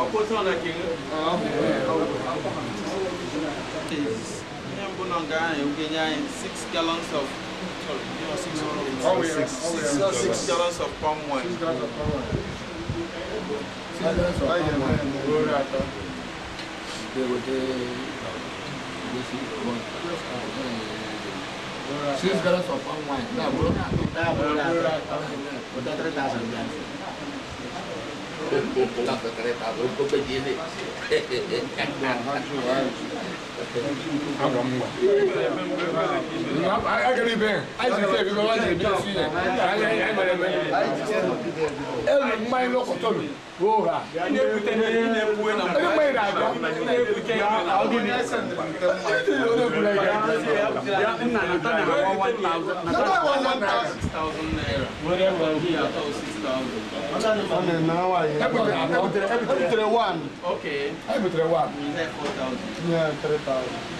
okutona kinga bunonganye ugenyaye six gallons of you know, six, oh, yeah. six, six, oh, yeah. six, six gallons of palm wine. Six gallons of palm wine. Six gallons of palm wine. They would Six gallons of palm wine. Yeah, bro. Yeah, bro. Yeah, bro. Yeah, bro. Yeah, bro. Yeah, bro. Nossa, secretador, estou pedindo. Aquele bem, aí se teve, mas vai ser bem assim, né? Aí, aí, aí, mas é Ele mais louco tome. Porra. Ele é muito bem, ele é muito bem. Ele é muito bem. Ele é muito bem. Alguém é santo. Ele é muito bem. Não, não, não. Não, não, não. 1,000 naira. Whatever, we are 1,000. one. okay. every three one. yeah three thousand.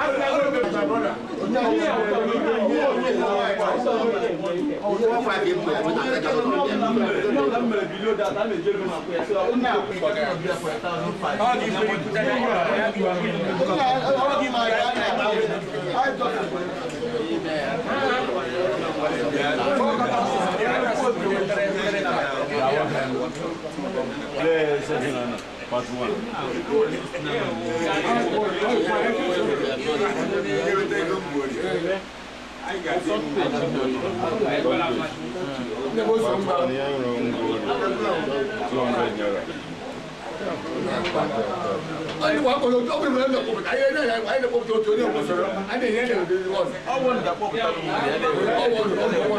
Yeah, it's a good one. Part one. Ayi wa kolo tó bẹ̀rẹ̀ lọ kò ayé náà yà ayé lọ́kọ̀ tó tó ní ọ̀pọ̀ sọ̀rọ̀ ayé yẹn lè wọ́n. Ọwọ́ nìdàpọ̀ kò tó lọ́wọ́. Ọwọ́ nìdàpọ̀ kò tó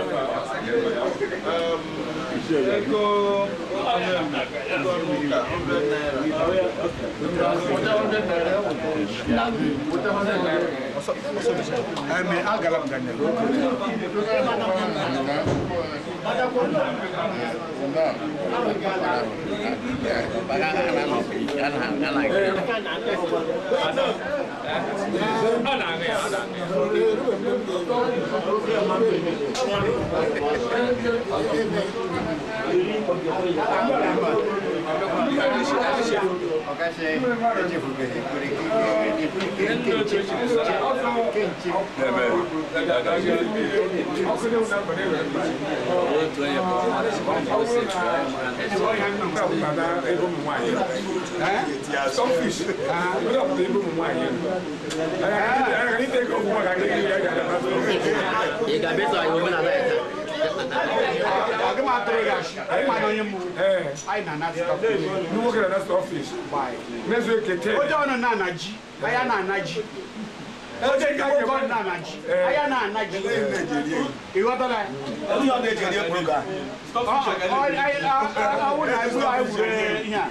lọ́wọ́. Ego hundred ego nuka hundred naira. Wòtẹ́ hundred naira wòtẹ́ hundred naira. mais en galam Selfish. Agama Atorogashi, Agama Onyimu, Aina Nasta Fish. Nuwoke Nasta Fish. Why? Nezu Ekete. Ojo ono na anaji, aya na anaji. Ojo ikoko na anaji, aya na anaji. Iwatala. Ojo ono Nigeria program. Stop fishing. Awu na ebu awu ihe a.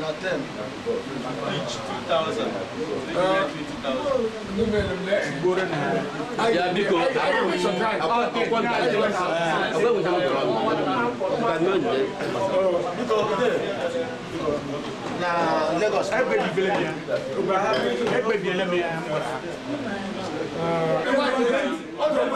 Not them. Each 2,000. You made them there. Good and hard. Yeah, because I don't wish on time. I'll take one time. I'll go with you. everybody Everybody Because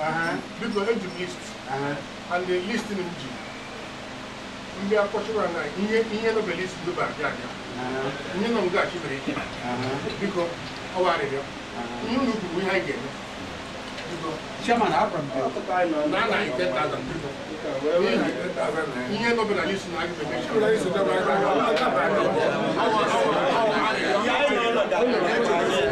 uh -huh. people are to list uh -huh. and they list in the gym. ndị akpọchụra na ihe nobelist duba abịa abịa ihe nọ ngaghachi mere ike biko ọwa arịrịọ ihe unu kwuru ihe anyị ga-eme ihe nọbela n'isi na agụ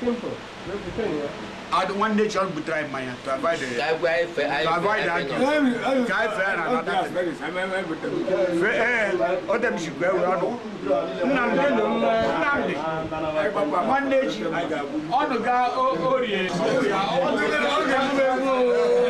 Simple. At one day, child would mine to avoid it. To avoid Guy fair and another eh, should around. One the guy, oh, oh, yeah. Oh, oh, oh,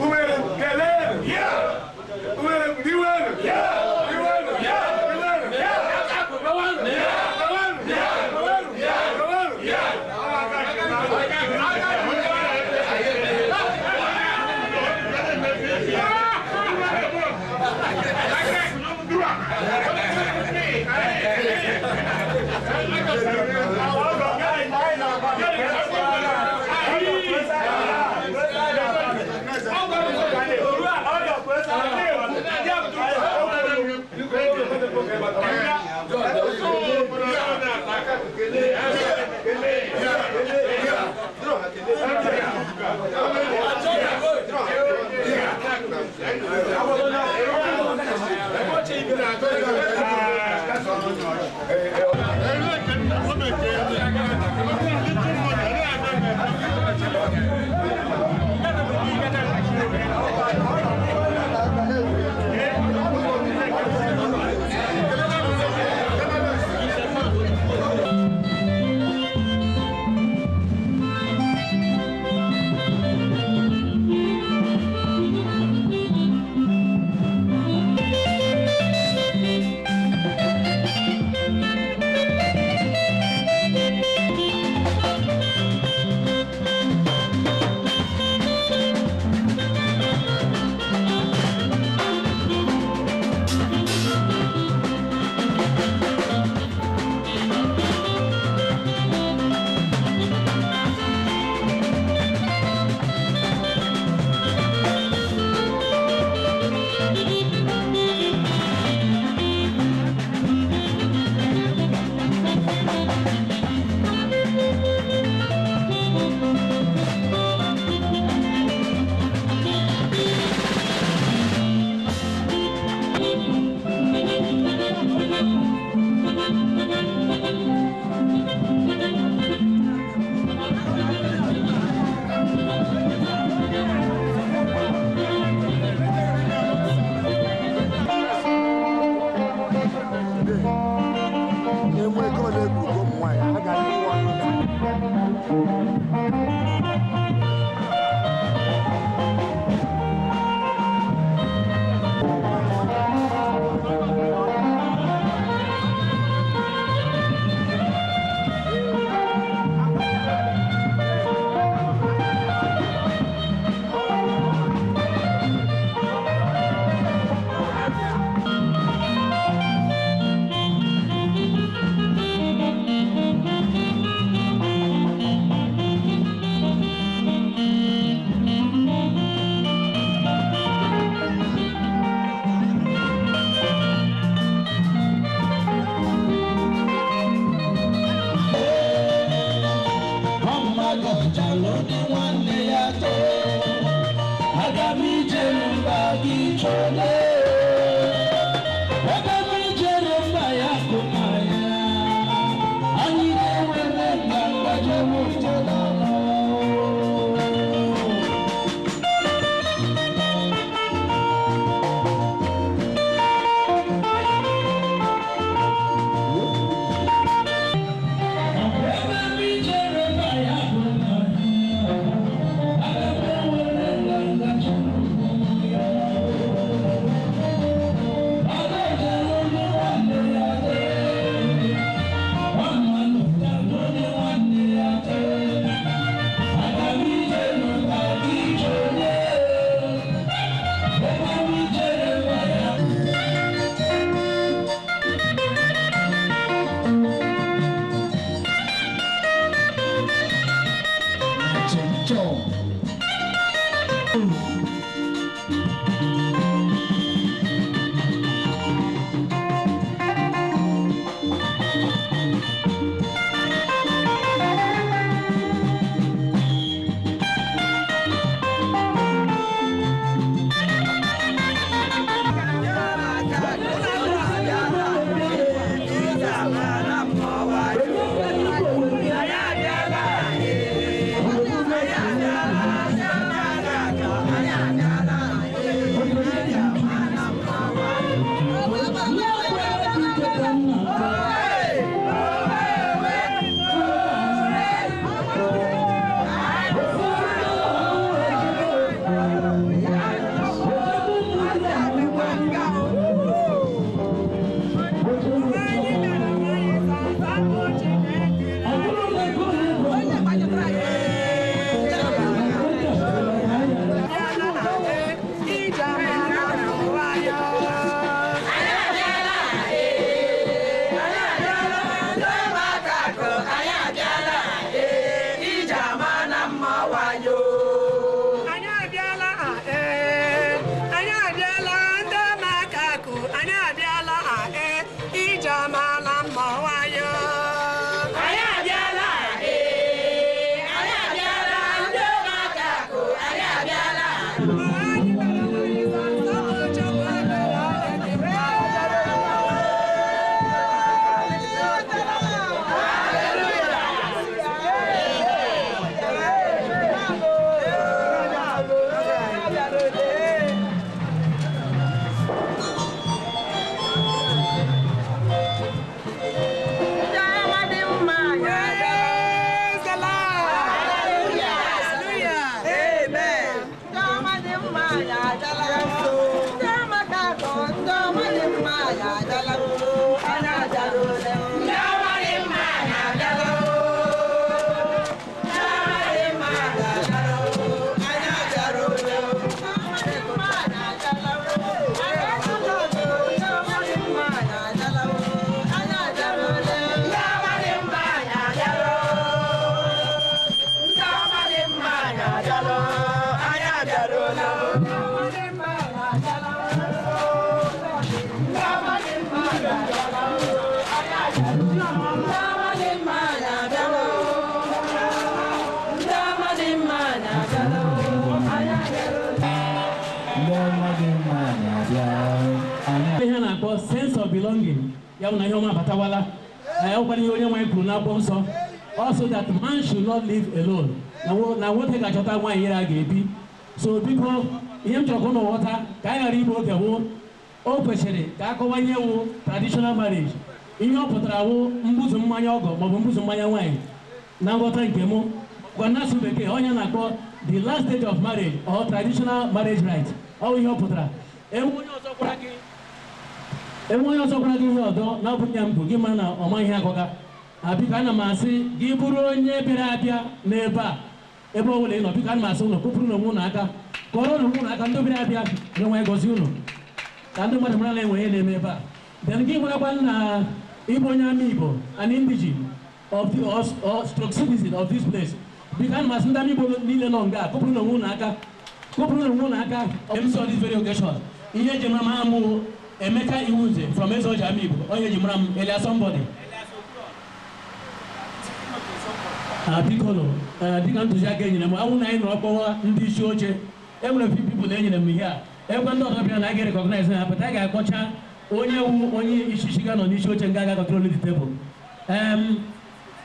Uber Hey, hey. ya na ihe ọma abatawala ọkwara ihe onye nwanyị kwuru n'akwụkwọ nsọ also that man should not live alone na nwoke ga-achọta nwaanyị ya ga-ebi so biko ihe m chọrọ ka ụnụ ghọta ka anyị ghara igbu oge wụ o kwesịrị ka akọwa ihe wụ traditional marriage ihe ọ pụtara wụ mbuzu mmanya ọgọ maọbụ mbuzu mmanya nwaanyị na nghọta nke mụ gwa bekee onye oh, na-akpọ the last stage of marriage or traditional marriage right ọ bụ ihe ọ pụtara ewu onye ọzọ gwara gị enwe onye ọzọ gwara gị ihe ọdọ na-abụghị ya mbụ gị ma na ọ maghị agụga a biko ana m asị gị bụrụ onye bịara abịa n'ebe a ebe ọ bụla ị nọ biko ana m asị ụlọ kpụpụrụ n'onwe ụlọ aka kọọrọ ụlọ ụlọ aka ndị bịara abịa na-enwe gozi ụlọ ka ndị mmadụ mara na enwe ihe na-eme ebe a then gị marakwa na ịbụ onye ama igbo an indigen of the or stroke citizen of this place biko ana m asị ndị ama igbo niile nọ nga kụpụrụ n'onwe ụlọ aka kụpụrụ n'onwe ụlọ aka ọ bụ nsọ this very occasion ihe eji mara m amụ Emeka Iwunze from Ezoji Ami Igbo onye ji mara m Elias Somebody bikolo eh, dịka ntụziaka enyere m anwụ na anyị nọrọ kpọwa ndị isi oche enwere few people na enyere m ihe a ekwe ndị ọzọ bịara na aga na ha pụta ga-akpọcha onye wu onye isi ga nọ n'isi oche nga aga control the table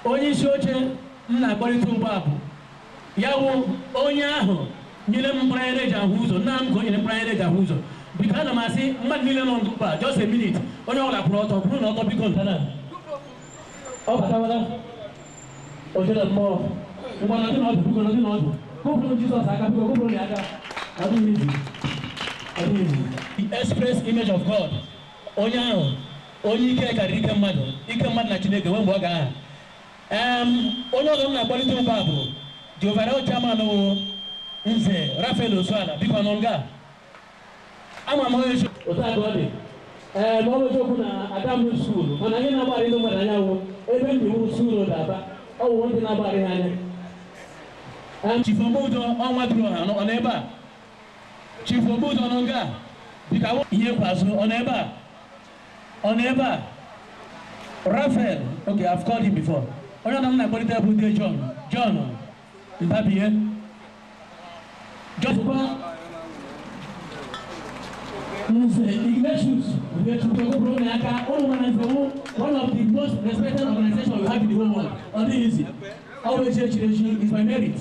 onye isi oche m na-akpọrịta ugbu a ya wụ onye ahụ nyere m mkpara eji ahụ ụzọ nna m ka o nyere mkpara ahụ ụzọ bika na ma se n ma nile nɔ duba just a minute o ɲɔgɔn la kura tɔ kuru nɔtɔ bi kɔntan na aw ka taa wala o tɛ na kuma n kɔnɔ tɛ nɔ dugu kɔnɔ tɛ nɔ dun ko funu ji sɔn sa ka ko funu y'a kan a bɛ yin a bɛ yin. the express image of god o y'a yɔ o y'i kɛ ka di i kɛ ma na chineke o bɔ kan o ɲɔgɔn na bɔli t'o b'a bolo jɔnfɛrɛw caman n'o nze rafael osuala bikɔnɔ nga. ama m onye otu a ka ọ dị ma ọ eziokwu na aga m mana anyị na-agbara ndị mmadụ ebe m daba ndị na-agbara ha anya eh, Chief ọnwa duru ọ n'ebe a Chief nọ nga dịka ihe kwazụ ọ n'ebe a ọ n'ebe a Raphael I've called onye na-akpọlite bụ John John Ignatius one of the most respected organizations we have in the whole world, on the easy. Always is by merit.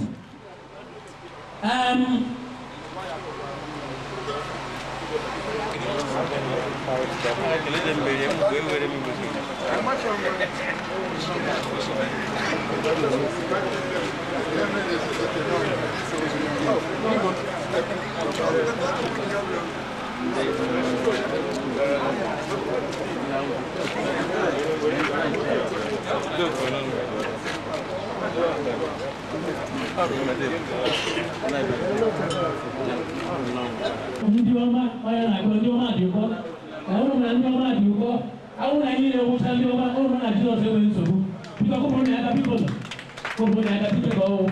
Um, ndị ọma onye na-agụ ndị ọma dị ụkọ na ụrụ na ndị ọma dị ụkọ awụ na anyị na-enwụcha ndị ọma ụrụ na Jizọs enweghị nsogbu biko kụpụrụ na aka biko kụpụrụ na aka biko ka ọwụ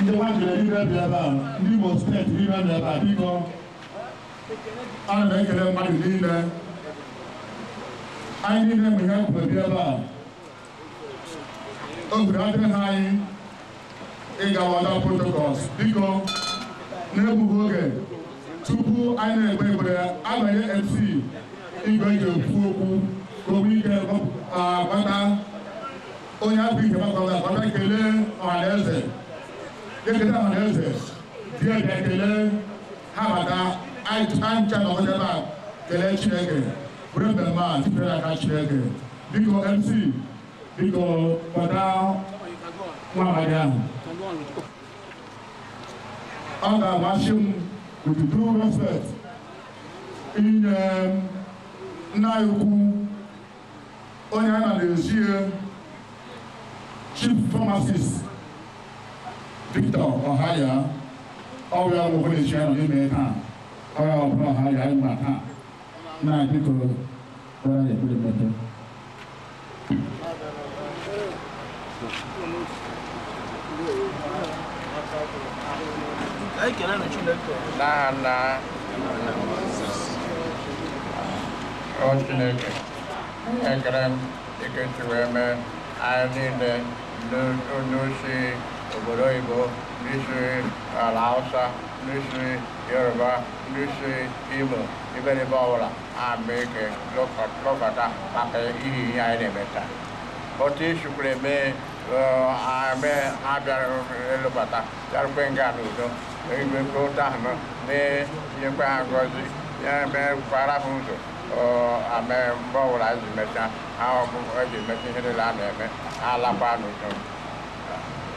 ndị ha jere ire bịa ebe a ndị Imo steeti ire bịa ebe a biko ana m ekele mmadụ niile anyị niile mgbe ihe kwube bịa ebe a obodo adịghị anyị ịga wada protocols biko na-egbughị oge tupu anyị na-egbe egbere abanye mc igwe eji ekwu okwu ka o nwee ike gbata onye afọ ike gbakọta gbata kelee ọhaneze dịkịta ọhaneze dịọbịa kelee ha maka ancha na ọgụdebe a kelee chineke bụrụ mmemme a sitere n'aka chineke biko mc biko kpọta nwa abalị ahụ ọ ga-amasị m with due respect inye nna ya ukwu onye a na n'ezie chief pharmacist ở ở ở Victor Ohaya, Oya Lokonisha Limeta, Oya Ohaya Mata, Nai Piko, Oya Limeta. Ai kìa nó chuyên đấy Na na Con chuyên đấy Em kìa em Ikan cuman Ani dan Nunusi obodo oyibo ndị siri ala hausa ndị siri yoruba ndị siri igbo iberibe ọbụla ama ike lụkọta maka ihi ihe anyị na-eme taa otu isikwuru eme ame ha bịara elubata bịarukwe nga n'udo igwekwe ụta ahụ mee nyekwe ha ngozi ya mee kwara ha ụzọ ame mgbe ọbụla eji mecha ahụ eji mecha ihe niile a na-eme alakwa n'udo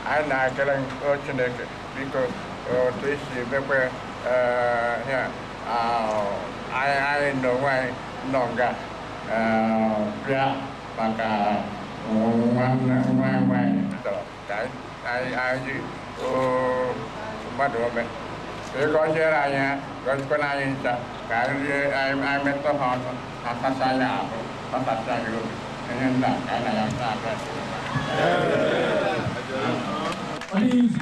a na-ekele chineke biko otu esi mekwe ya anyị n'onwe anyị nọ nga bịa maka nwanne nwaanyị ka anyị mmadụ ome ịgọziere anyị gọzikwana anyị ncha ka anyị metụ ha ọnụ ha kpasa ya ahụ kpasasịa ya obi ihe nna ka anyị na ya nta abịa Please,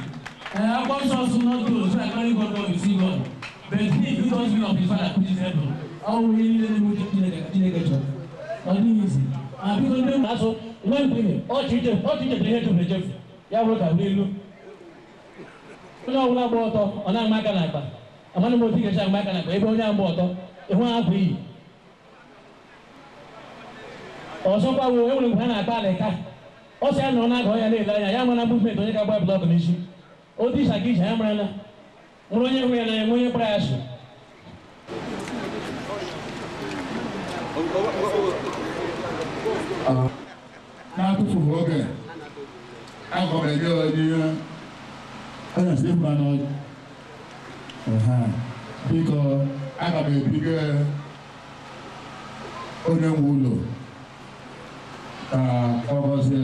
i help us not go so that Mary God will receive God. But he who does will of his father please help him. How will he let him get you? Not easy. And people do that so when women, all children, all children bring it to the church. Ya bro ka we lu. Onye ọbụla gba ọtọ, ọ na-ama aka n'akpa. Amanụ m otu ị ga-eche agba aka n'akpa ebe onye agba ọtọ, ịhụ ahụ iyi. Ọzọkwa ha na-akpa alịka ọ sị ya na na-aga ọnya na-ele anya ya mana muvment onye ka agba blọk n'isi otu isa gị ije ya marala nwere onye hụ ya na-enwe onye kpara ya so n'atụfughị oge aga m enye onye onye si mma n'ọdụ biko aga m ebido onye nwe ụlọ ka ọ gọzie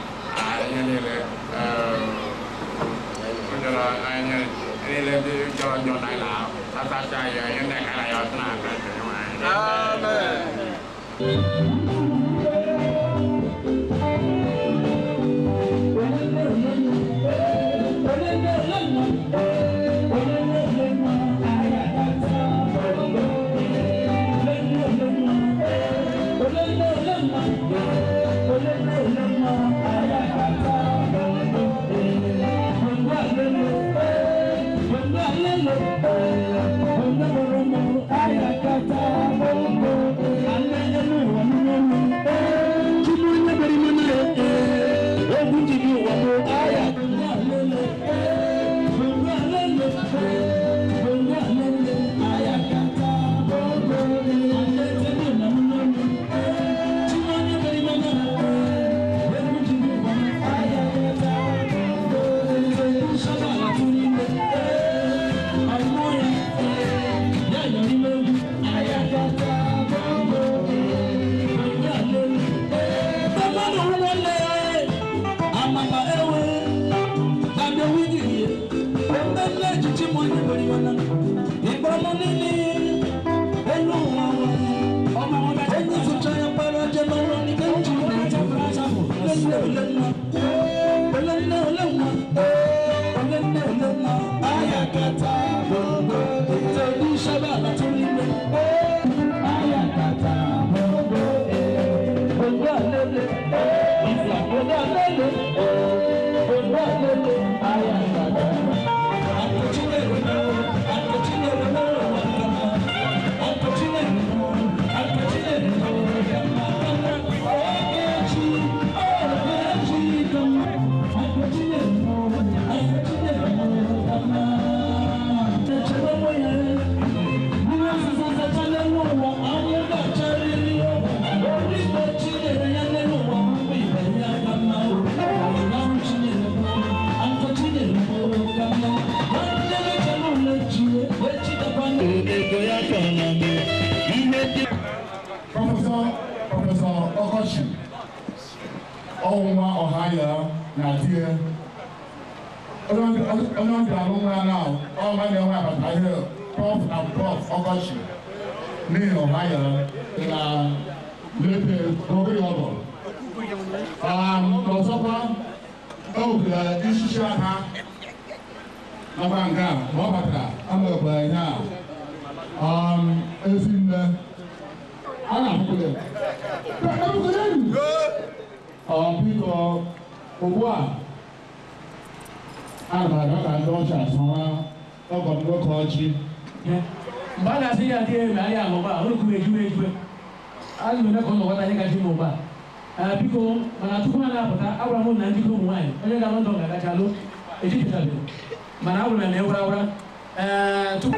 นี่เลยมันจะรออะไรเงี้ยอันนี้เลยที่จะโยนในลาวถ้าตาใจอย่างนี้ได้ใครอะไรอย่างนั้นก็จะยังไง ọ̀npikọ ugbu a abara ka ndị ọcha asọwa ọgọ nwoke ọchị mgbe a na-asị ya ndị eme ahịa amụba ahụ kwuru ejube ejube a na-eme ka ọ nọkọta ihe kacha mụba biko mana tupu a na-apụta agwara m na ndị ụmụ nwaanyị onye ga London ga-agacha lụ ejipụtabeghị mana agwara m na ewurawara ee tupu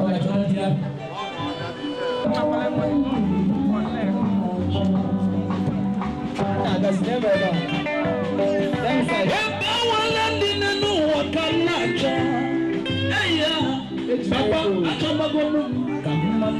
ọmọ ìjọ ló díẹ̀. Ẹ̀bá wọn lẹ́ni nínú wọn ká náà jọ. Ẹ̀yà bàbá àtọ́gbọ́gbọ́n mú. Kàmú máa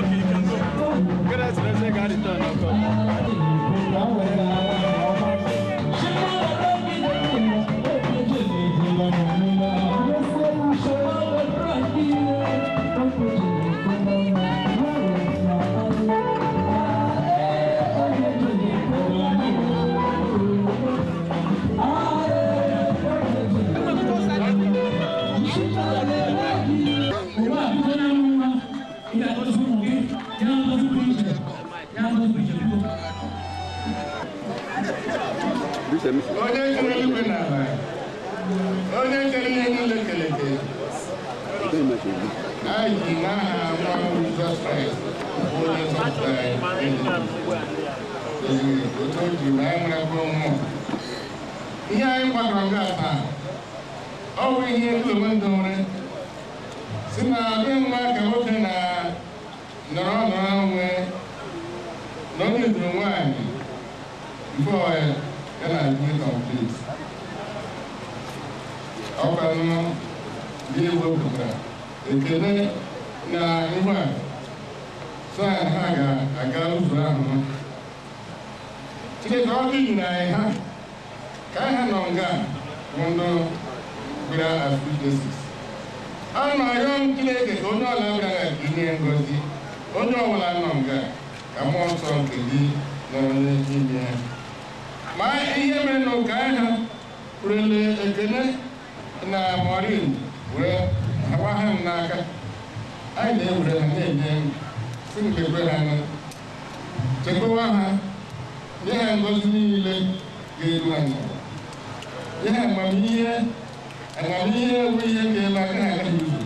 okay. ekele na ngwa saa ha ga-aga ụzọ ahụ chineke ọ dị na ha ka ha nọ nga ndụ bịara afụ jesis a na-arịọ chineke ka onye ọla bịara inye ngozi onye ọbụla nọ nga ka mmụọ nsọ nke gị nọrọ n'inye ma ihe mere na ụka ha ekele na morin wee agba ha n'aka anyị na-ewere ha na-enye si mkpekwe ha anya chekwawa ha nye ha ngozi niile ga-eru anyị nye ha amamihe amamihe bụ ihe ga-eme aka ha